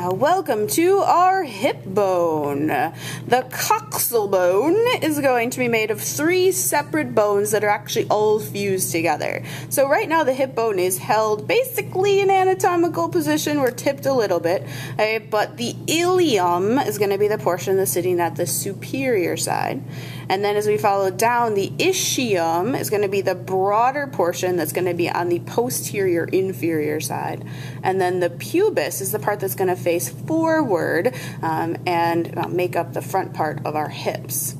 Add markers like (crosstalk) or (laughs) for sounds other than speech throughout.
Now, welcome to our hip bone. The coxal bone is going to be made of three separate bones that are actually all fused together. So right now the hip bone is held basically in anatomical position. We're tipped a little bit, okay? but the ilium is going to be the portion that's sitting at the superior side. And then as we follow down, the ischium is going to be the broader portion that's going to be on the posterior inferior side. And then the pubis is the part that's going to face forward um, and uh, make up the front part of our hips.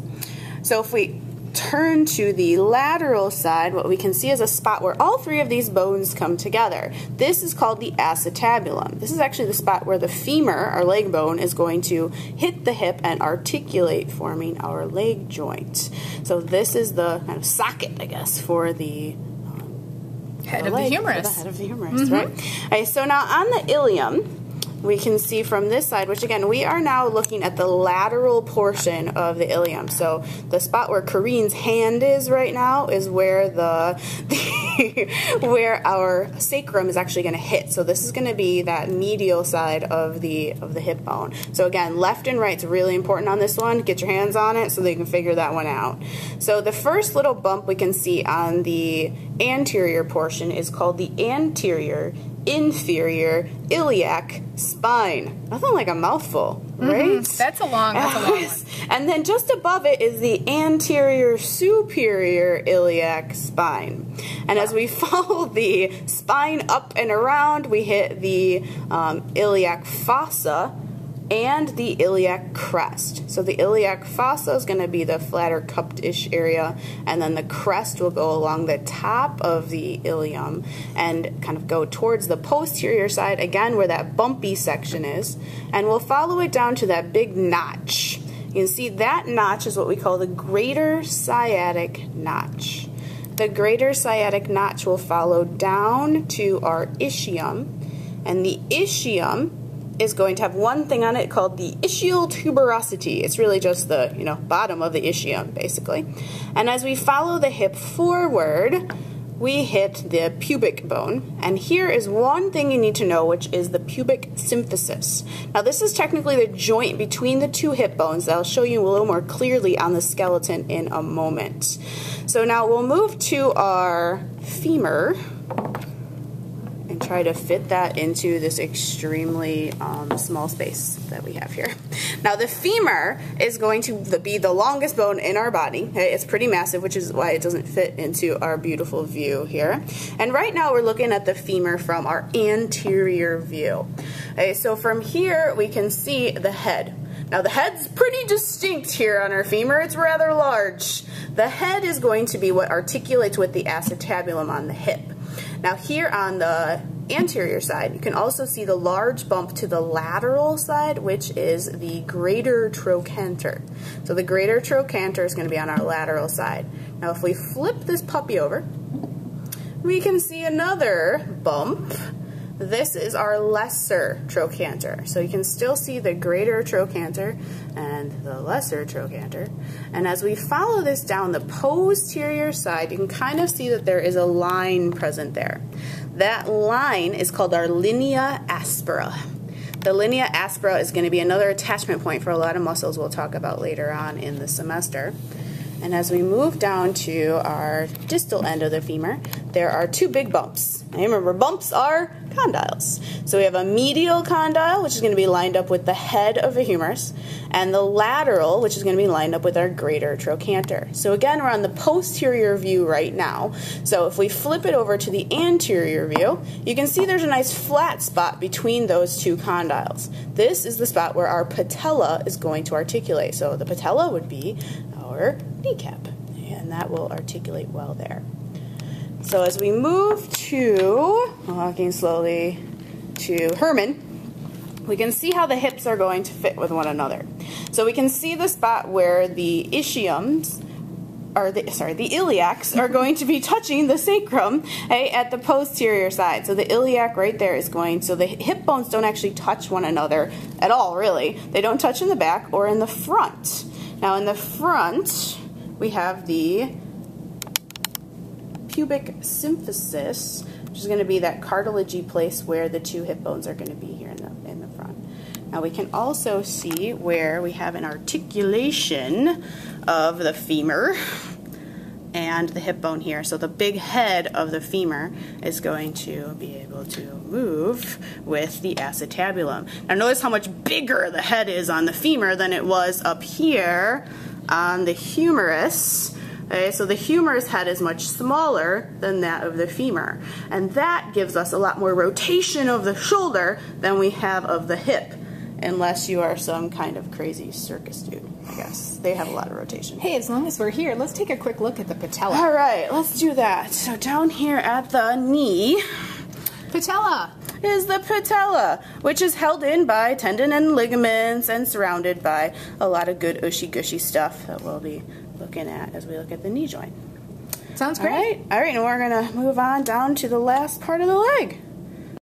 So if we turn to the lateral side, what we can see is a spot where all three of these bones come together. This is called the acetabulum. This is actually the spot where the femur, our leg bone, is going to hit the hip and articulate, forming our leg joint. So this is the kind of socket, I guess, for the um, head, the of leg, the the head of the humerus. Mm -hmm. right? Okay, so now on the ilium, we can see from this side, which again, we are now looking at the lateral portion of the ilium. So the spot where Corine's hand is right now is where the, (laughs) the where our sacrum is actually going to hit. So this is going to be that medial side of the of the hip bone. So again, left and right is really important on this one. Get your hands on it so that you can figure that one out. So the first little bump we can see on the anterior portion is called the anterior inferior iliac spine. Nothing like a mouthful, mm-hmm. right? Mm -hmm. That's a long, that's a long (laughs) one. And then just above it is the anterior superior iliac spine. And wow. as we (laughs) follow the spine up and around, we hit the um, iliac fossa, and the iliac crest. So the iliac fossa is going to be the flatter cupped-ish area, and then the crest will go along the top of the ilium and kind of go towards the posterior side, again where that bumpy section is, and we'll follow it down to that big notch. You can see that notch is what we call the greater sciatic notch. The greater sciatic notch will follow down to our ischium, and the ischium is going to have one thing on it called the ischial tuberosity. It's really just the, you know, bottom of the ischium, basically. And as we follow the hip forward, we hit the pubic bone. And here is one thing you need to know, which is the pubic symphysis. Now, this is technically the joint between the two hip bones that I'll show you a little more clearly on the skeleton in a moment. So now we'll move to our femur try to fit that into this extremely um, small space that we have here. (laughs) Now the femur is going to be the longest bone in our body. Okay? It's pretty massive, which is why it doesn't fit into our beautiful view here. And right now we're looking at the femur from our anterior view. Okay, so from here we can see the head. Now the head's pretty distinct here on our femur. It's rather large. The head is going to be what articulates with the acetabulum on the hip. Now here on the anterior side, you can also see the large bump to the lateral side, which is the greater trochanter. So the greater trochanter is going to be on our lateral side. Now if we flip this puppy over, we can see another bump this is our lesser trochanter. So you can still see the greater trochanter and the lesser trochanter. And as we follow this down the posterior side, you can kind of see that there is a line present there. That line is called our linea aspera. The linea aspera is going to be another attachment point for a lot of muscles we'll talk about later on in the semester. And as we move down to our distal end of the femur, there are two big bumps. Now remember, bumps are condyles. So we have a medial condyle, which is going to be lined up with the head of the humerus, and the lateral, which is going to be lined up with our greater trochanter. So again, we're on the posterior view right now. So if we flip it over to the anterior view, you can see there's a nice flat spot between those two condyles. This is the spot where our patella is going to articulate. So the patella would be our kneecap, and that will articulate well there. So as we move to, walking slowly to Herman, we can see how the hips are going to fit with one another. So we can see the spot where the ischiums, or the, sorry, the iliacs are going to be touching the sacrum okay, at the posterior side. So the iliac right there is going, so the hip bones don't actually touch one another at all, really. They don't touch in the back or in the front. Now in the front, we have the pubic symphysis, which is going to be that cartilagey place where the two hip bones are going to be here in the, in the front. Now we can also see where we have an articulation of the femur and the hip bone here. So the big head of the femur is going to be able to move with the acetabulum. Now notice how much bigger the head is on the femur than it was up here on the humerus. Okay, so the humerus head is much smaller than that of the femur. And that gives us a lot more rotation of the shoulder than we have of the hip unless you are some kind of crazy circus dude, I guess. They have a lot of rotation. Hey, as long as we're here, let's take a quick look at the patella. All right, let's do that. So down here at the knee Patella. Is the patella, which is held in by tendon and ligaments and surrounded by a lot of good ushy gushy stuff that we'll be looking at as we look at the knee joint. Sounds great. right, all right, and we're gonna move on down to the last part of the leg.